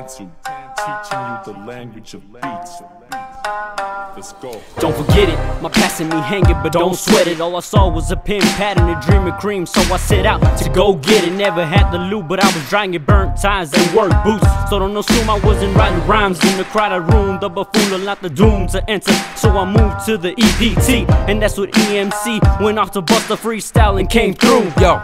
Tantu, teaching you the language of beats. Let's go. Don't forget it, my passing me hanging, but don't sweat it. All I saw was a pin pad and a dream of cream, so I set out to go get it. Never had the loot, but I was drying it, burnt ties and work boots. So don't assume I wasn't writing rhymes in the crowded room. The buffoon allowed the doom to enter, so I moved to the EPT, and that's what EMC went off to bust the freestyle and came through. Yo,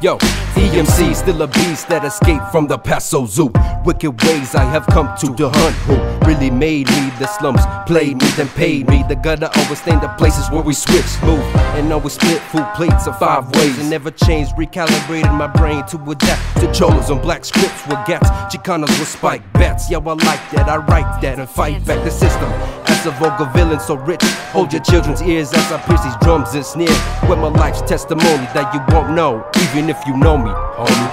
yo, EMC still a beast that escaped from the Paso Zoo. Wicked ways I have come to the hunt who really made me. The slums played me, then paid me. The gutter always stayed the places where we switch, move, and always split food plates of five ways. And never changed, recalibrated my brain to adapt to cholos on black scripts with gaps. Chicanos with spike bats. Yo, I like that, I write that and fight back the system. A vulgar villain so rich, hold your children's ears as I pierce these drums and snare. With my life's testimony that you won't know, even if you know me, homie.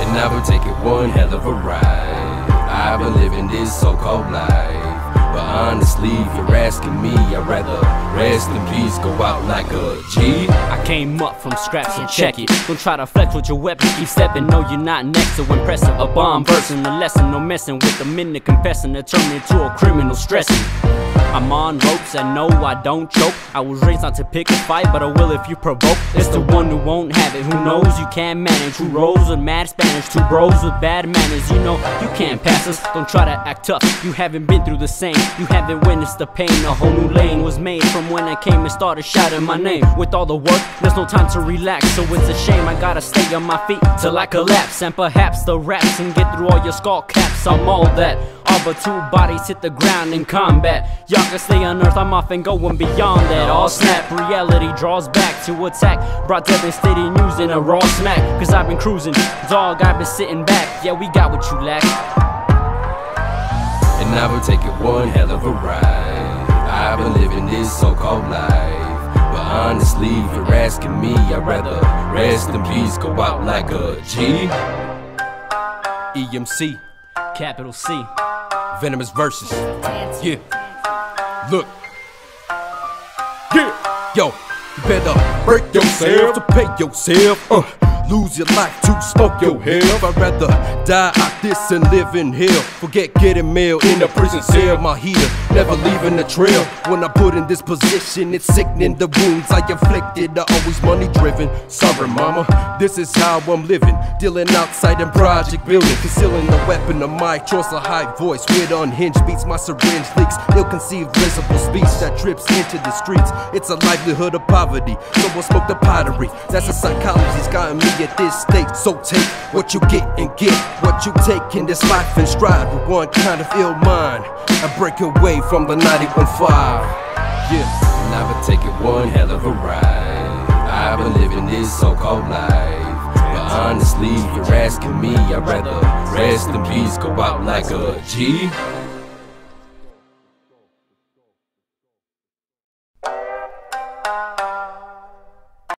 And I will take it one hell of a ride. I've been living this so-called life. But honestly, if you're asking me, I'd rather rest in peace, go out like a G. I came up from scratch, so check it. Don't try to flex with your weapon, keep stepping. No, you're not next to impressing. A bomb versing, a lesson, no messing with the minute confessing to turn me into a criminal stressing. I'm on ropes and no, I don't choke. I was raised not to pick a fight, but I will if you provoke. It's the one who won't have it, who knows you can't manage. Who rolls with mad Spanish, two bros with bad manners. You know you can't pass us, don't try to act tough. You haven't been through the same, you haven't witnessed the pain. A whole new lane was made from when I came and started shouting my name. With all the work, there's no time to relax, so it's a shame I gotta stay on my feet till I collapse. And perhaps the raps and get through all your skull caps. I'm all that. All but two bodies hit the ground in combat. Y'all can stay on earth, I'm off and going beyond that. All snap, reality draws back to attack. Brought devastating news in a raw smack. Cause I've been cruising, dog, I've been sitting back. Yeah, we got what you lack. And I will take it one hell of a ride. I've been living this so-called life. But honestly, if you're asking me, I'd rather rest in peace, go out like a G. EMC, Capital C. Venomous Verses. Yeah. Look. Yeah. Yo, you better break yourself to pay yourself. Uh. Lose your life to smoke your hell. I'd rather die out this and live in hell. Forget getting mail in a prison cell. My heater never leaving the trail. When I put in this position, it's sickening. The wounds I inflicted are always money driven. Sorry, mama, this is how I'm living. Dealing outside in project building, concealing the weapon of my choice. A high voice with unhinged beats. My syringe leaks ill-conceived visible speech that drips into the streets. It's a livelihood of poverty. So I smoke the pottery. That's the psychology's gotten me at this state. So take what you get and get what you take in this life and strive with one kind of ill mind. I break away from the 91.5. Yeah, and I would take taking one hell of a ride. I've been living this so-called life. But honestly, you're asking me, I'd rather rest in peace, go out like a G.